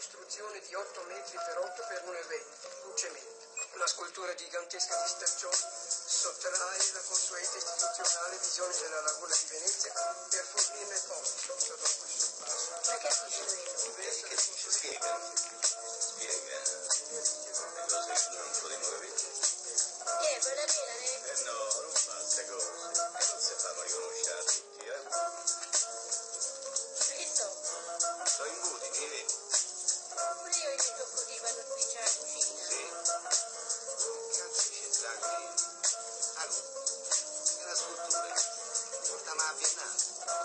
dimensione di 8 metri per 8 per 1,20 in cemento. La scultura gigantesca di Stergioni sottrae la consueta istituzionale visione della laguna di Venezia per fornirne copia subito dopo il suo passo. Ma che lui? Vedi che dice? Spiega. Spiega. Le cose che non potremmo capire. Chi è quella eh? Eh no, non fa queste cose. Quando spiccia la cucina. Sì. Cazzo c'entra qui? Allora, una scultura. Portiamo a Vietnam.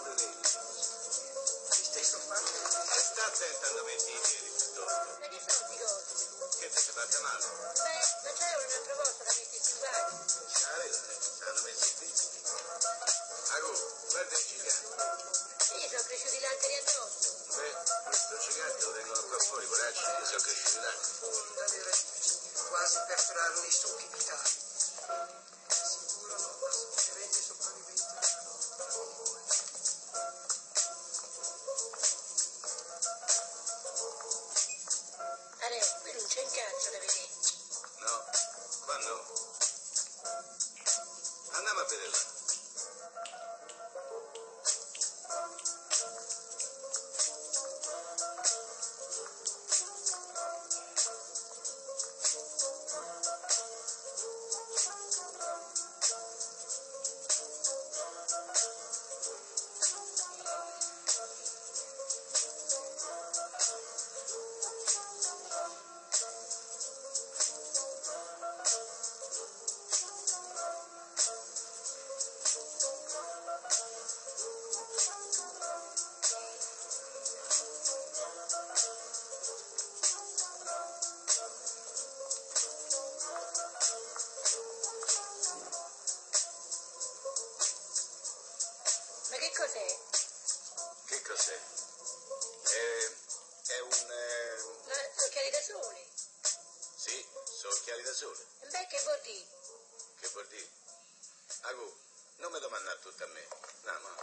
Pure. Gli stesso fatto E sta attento a non metti i piedi piuttosto. Ma che sono cose? Che ti sei fatta male? Beh, ma c'è una proposta da su vari. C'ha ragione, stanno messi qui. Agu, guarda il gigante. Io sono cresciuti l'alteri addosso. Beh, questo gigante lo tengono qua fuori, poracci, che sono cresciuti là. fonda le radici, quasi per trarne i succhi vitali. Sicuro no, ma perenne sopravvivente. Qui non c'è un cazzo da vedere. No, qua no. Andiamo a vedere là. Ma che cos'è? Che cos'è? È, è un... eh, Ma sono occhiali da sole. sì, sono occhiali da sole. E beh, che vuol dire? Che vuol dire? Agu, non mi domandare tutto a me. No, ma